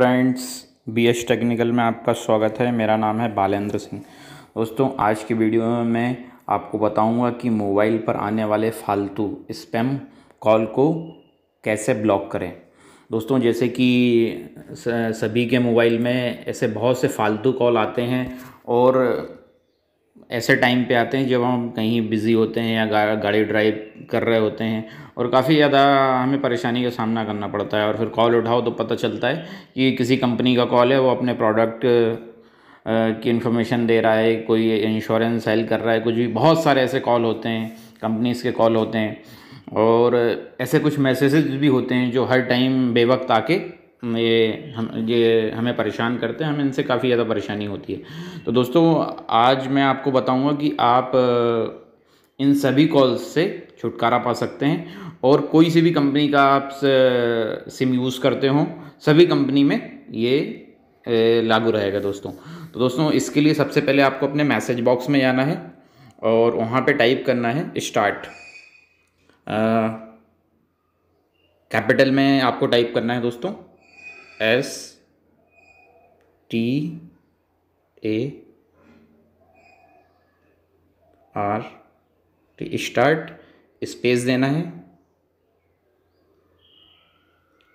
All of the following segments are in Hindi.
फ्रेंड्स बी एस टेक्निकल में आपका स्वागत है। मेरा नाम है बालेंद्र सिंह। दोस्तों, आज की वीडियो में मैं आपको बताऊँगा कि मोबाइल पर आने वाले फालतू स्पैम कॉल को कैसे ब्लॉक करें। दोस्तों, जैसे कि सभी के मोबाइल में ऐसे बहुत से फालतू कॉल आते हैं और ऐसे टाइम पे आते हैं जब हम कहीं बिज़ी होते हैं या गाड़ी ड्राइव कर रहे होते हैं और काफ़ी ज़्यादा हमें परेशानी का सामना करना पड़ता है और फिर कॉल उठाओ तो पता चलता है कि किसी कंपनी का कॉल है, वो अपने प्रोडक्ट की इन्फॉर्मेशन दे रहा है, कोई इंश्योरेंस सेल कर रहा है, कुछ भी, बहुत सारे ऐसे कॉल होते हैं कंपनीज़ के कॉल होते हैं और ऐसे कुछ मैसेजेस भी होते हैं जो हर टाइम बेवक्त आके ये, हम ये हमें परेशान करते हैं, हमें इनसे काफ़ी ज़्यादा परेशानी होती है। तो दोस्तों, आज मैं आपको बताऊँगा कि आप इन सभी कॉल्स से छुटकारा पा सकते हैं और कोई सी भी कंपनी का आप सिम यूज़ करते हो, सभी कंपनी में ये लागू रहेगा दोस्तों। तो दोस्तों, इसके लिए सबसे पहले आपको अपने मैसेज बॉक्स में जाना है और वहाँ पे टाइप करना है स्टार्ट कैपिटल में आपको टाइप करना है दोस्तों। S T A R T start space देना है।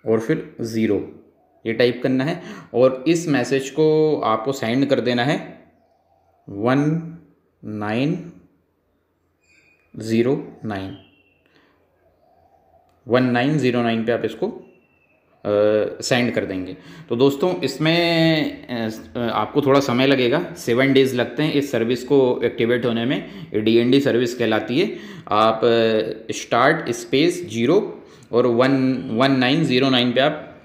और फिर ज़ीरो ये टाइप करना है। और इस मैसेज को आपको सेंड कर देना है। One nine zero nine one nine zero nine पर आप इसको सेंड कर देंगे। तो दोस्तों, इसमें आपको थोड़ा समय लगेगा। सेवन डेज़ लगते हैं इस सर्विस को एक्टिवेट होने में। ये डी एन डी सर्विस कहलाती है। आप स्टार्ट स्पेस ज़ीरो और one one nine zero nine पर आप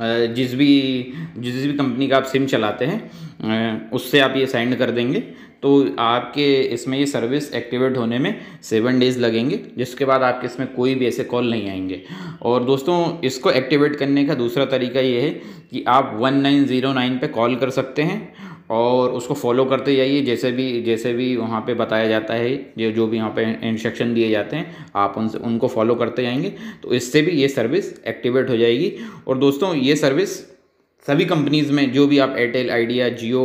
जिस भी जिस भी कंपनी का आप सिम चलाते हैं उससे आप ये सेंड कर देंगे। तो आपके इसमें ये सर्विस एक्टिवेट होने में सेवन डेज़ लगेंगे, जिसके बाद आपके इसमें कोई भी ऐसे कॉल नहीं आएँगे। और दोस्तों, इसको एक्टिवेट करने का दूसरा तरीका ये है कि आप वन नाइन ज़ीरो नाइन पर कॉल कर सकते हैं। और उसको फॉलो करते जाइए। जैसे भी जैसे भी वहाँ पे बताया जाता है ये जो भी यहाँ पे इंस्ट्रक्शन दिए जाते हैं, आप उनसे उनको फॉलो करते जाएँगे। तो इससे भी ये सर्विस एक्टिवेट हो जाएगी। और दोस्तों, ये सर्विस सभी कंपनीज़ में, जो भी आप Airtel Idea Jio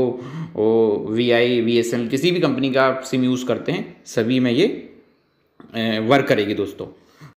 V I V S N किसी भी कंपनी का आप सिम यूज़ करते हैं, सभी में ये वर्क करेगी दोस्तों।